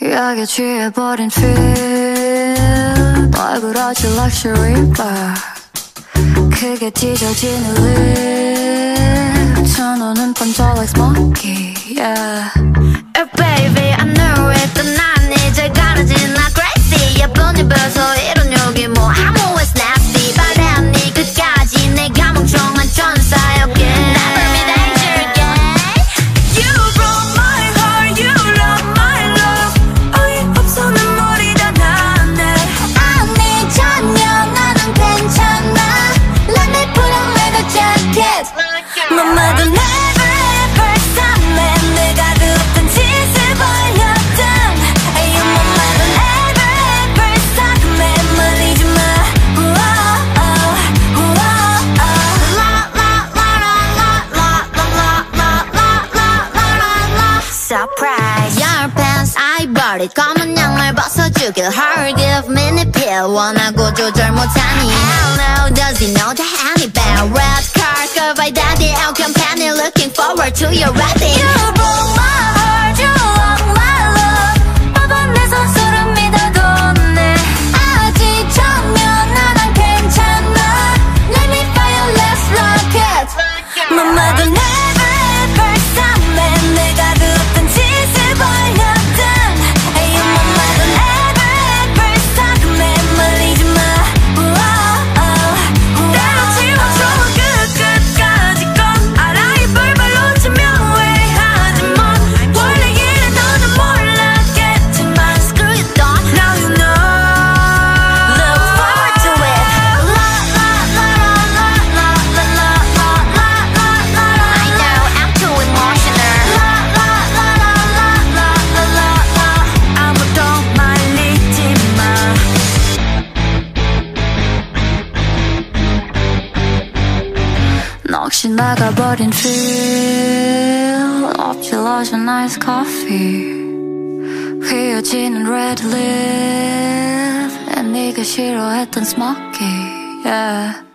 약에 취해버린 feel 널브러진 luxury bar 크게 찢어진 립 천원은 번져 like smoky yeah party 검은 양말 벗어 죽일 Give me the pill 원하고 조절 못하니 Hell no, does he know the honey bad Red car, go by daddy Outcome penny Looking forward to your wedding? 혹시 나가버린 feel last nice coffee 휘어지는 red lips lip 네가 싫어했던 smoky yeah.